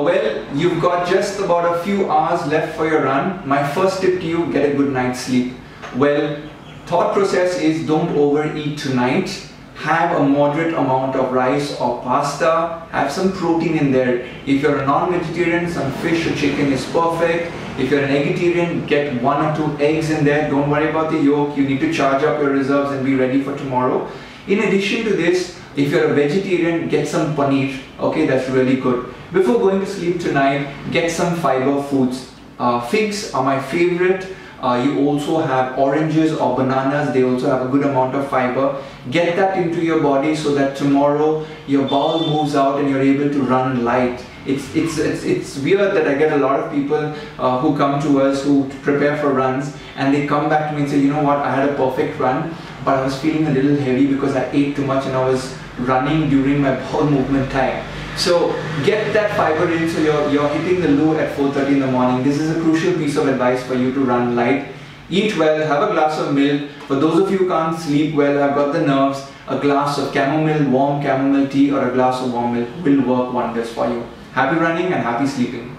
Well, you've got just about a few hours left for your run. My first tip to you, get a good night's sleep. Well, thought process is don't overeat tonight. Have a moderate amount of rice or pasta. Have some protein in there. If you're a non-vegetarian, some fish or chicken is perfect. If you're an vegetarian, get one or two eggs in there. Don't worry about the yolk. You need to charge up your reserves and be ready for tomorrow. In addition to this, if you're a vegetarian, get some paneer. Okay, that's really good. Before going to sleep tonight, get some fiber foods. Uh, figs are my favorite. Uh, you also have oranges or bananas, they also have a good amount of fiber. Get that into your body so that tomorrow your bowel moves out and you're able to run light. It's, it's, it's, it's weird that I get a lot of people uh, who come to us who prepare for runs and they come back to me and say, you know what, I had a perfect run, but I was feeling a little heavy because I ate too much and I was running during my bowel movement time. So get that fiber in so you're, you're hitting the loo at 4.30 in the morning. This is a crucial piece of advice for you to run light. Eat well, have a glass of milk. For those of you who can't sleep well, I've got the nerves, a glass of chamomile, warm chamomile tea or a glass of warm milk will work wonders for you. Happy running and happy sleeping.